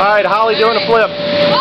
All right, Holly doing a flip.